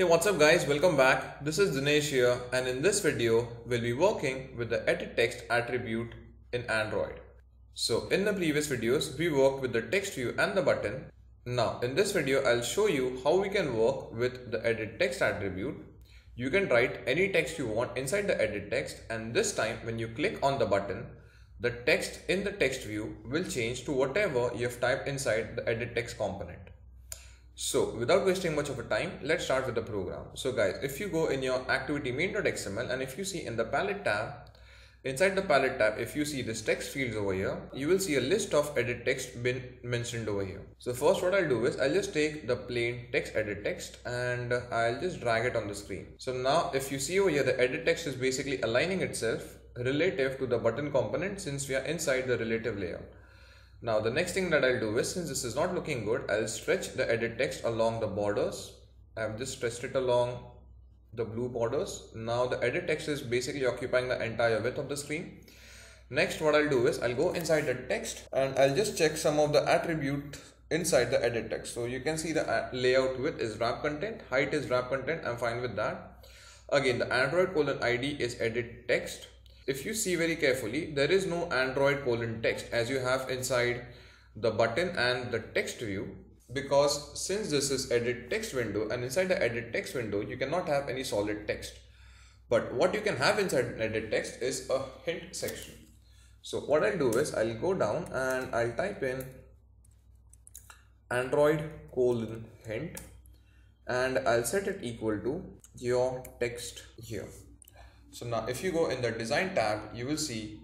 Hey what's up guys welcome back this is Dinesh here and in this video we'll be working with the edit text attribute in Android. So in the previous videos we worked with the text view and the button. Now in this video I'll show you how we can work with the edit text attribute. You can write any text you want inside the edit text and this time when you click on the button the text in the text view will change to whatever you have typed inside the edit text component. So without wasting much of a time, let's start with the program. So guys, if you go in your activity main.xml and if you see in the palette tab, inside the palette tab, if you see this text fields over here, you will see a list of edit text been mentioned over here. So first what I'll do is I'll just take the plain text edit text and I'll just drag it on the screen. So now if you see over here, the edit text is basically aligning itself relative to the button component since we are inside the relative layout. Now the next thing that I'll do is since this is not looking good, I'll stretch the edit text along the borders. I've just stretched it along the blue borders. Now the edit text is basically occupying the entire width of the screen. Next what I'll do is I'll go inside the text and I'll just check some of the attribute inside the edit text. So you can see the uh, layout width is wrap content, height is wrap content, I'm fine with that. Again the Android colon ID is edit text if you see very carefully, there is no Android colon text as you have inside the button and the text view because since this is edit text window and inside the edit text window, you cannot have any solid text. But what you can have inside edit text is a hint section. So what I'll do is I'll go down and I'll type in Android colon hint and I'll set it equal to your text here. So now if you go in the design tab, you will see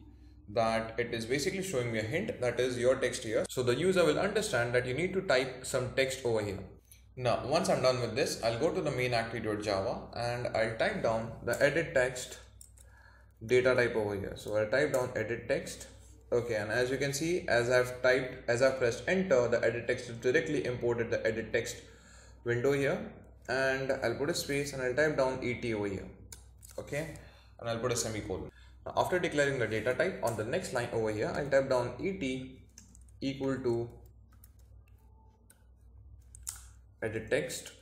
that it is basically showing me a hint that is your text here. So the user will understand that you need to type some text over here. Now once I'm done with this, I'll go to the main activity.java and I'll type down the edit text data type over here. So I'll type down edit text. Okay, and as you can see, as I've typed, as I've pressed enter, the edit text is directly imported the edit text window here. And I'll put a space and I'll type down ET over here. Okay and I'll put a semicolon. Now, after declaring the data type on the next line over here, I'll type down et equal to edit text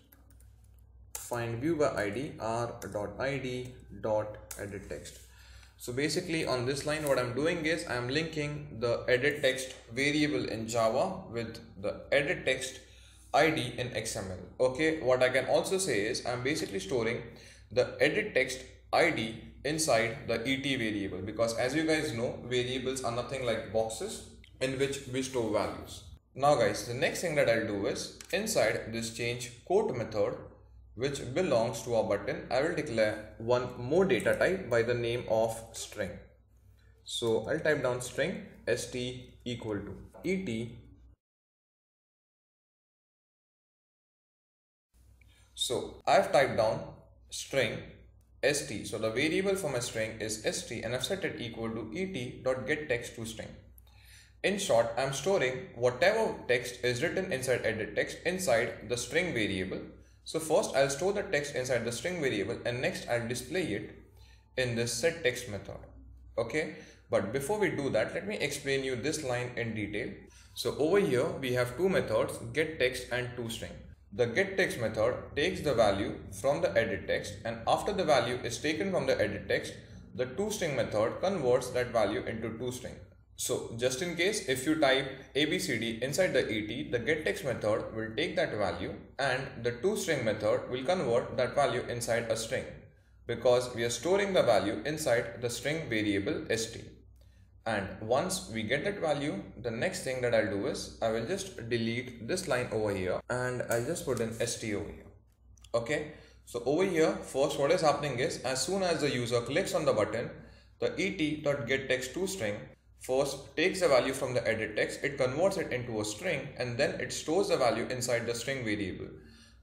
find view by id r dot id dot edit text. So basically on this line what I'm doing is I'm linking the edit text variable in Java with the edit text ID in XML. Okay, what I can also say is I'm basically storing the edit text ID inside the et variable because as you guys know variables are nothing like boxes in which we store values. Now guys the next thing that I'll do is inside this change quote method which belongs to our button I will declare one more data type by the name of string. So I'll type down string st equal to et so I've typed down string st. So the variable for my string is st and I've set it equal to et dot get text to string. In short, I'm storing whatever text is written inside edit text inside the string variable. So first I'll store the text inside the string variable and next I'll display it in this set text method. Okay, but before we do that, let me explain you this line in detail. So over here we have two methods get text and toString. The getText method takes the value from the edit text and after the value is taken from the edit text, the toString method converts that value into toString. So just in case if you type ABCD inside the ET, the getText method will take that value and the toString method will convert that value inside a string because we are storing the value inside the string variable st and once we get that value the next thing that I'll do is I will just delete this line over here and I'll just put in st over here. Okay? So over here first what is happening is as soon as the user clicks on the button the et.getText.toString first takes the value from the edit text it converts it into a string and then it stores the value inside the string variable.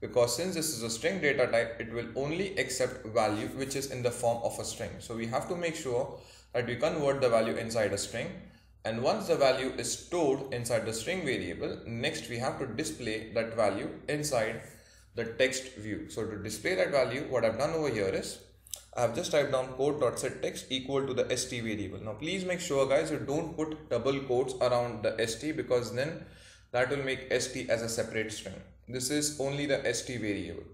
Because since this is a string data type it will only accept value which is in the form of a string. So we have to make sure that we convert the value inside a string. And once the value is stored inside the string variable next we have to display that value inside the text view. So to display that value what I've done over here is I have just typed down quote.setText equal to the st variable. Now please make sure guys you don't put double quotes around the st because then that will make st as a separate string. This is only the st variable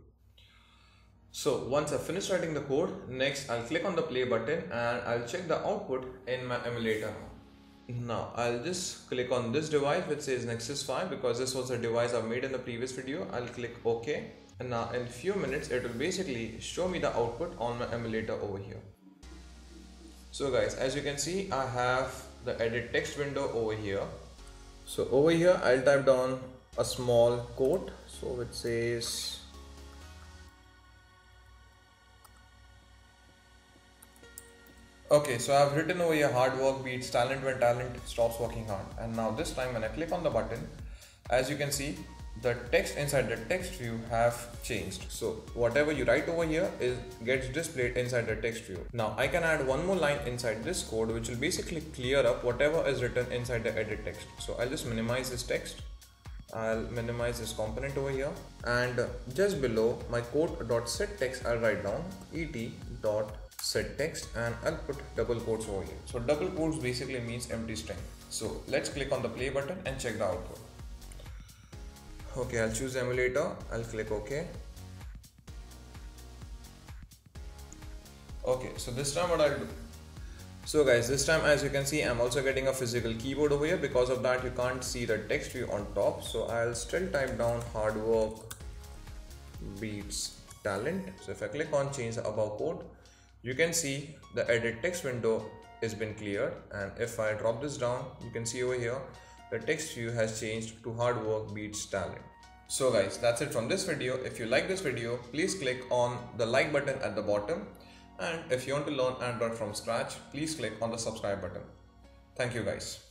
So once I finish writing the code, next I'll click on the play button and I'll check the output in my emulator. Now I'll just click on this device which says Nexus 5 because this was a device I made in the previous video. I'll click OK and now in few minutes it will basically show me the output on my emulator over here. So guys as you can see I have the edit text window over here. So over here I'll type down a small quote so it says Okay, so I've written over here hard work beats talent when talent stops working hard. And now this time when I click on the button, as you can see, the text inside the text view have changed. So whatever you write over here is gets displayed inside the text view. Now I can add one more line inside this code which will basically clear up whatever is written inside the edit text. So I'll just minimize this text. I'll minimize this component over here and just below my code.set text I'll write down et dot set text and I'll put double quotes over here. So double quotes basically means empty string. So let's click on the play button and check the output. Okay, I'll choose emulator. I'll click OK. Okay, so this time what I'll do. So guys, this time as you can see, I'm also getting a physical keyboard over here. Because of that, you can't see the text view on top. So I'll still type down hard work beats talent. So if I click on change the above code, you can see the edit text window has been cleared and if I drop this down you can see over here the text view has changed to hard work beats talent. So guys that's it from this video. If you like this video please click on the like button at the bottom and if you want to learn Android from scratch please click on the subscribe button. Thank you guys.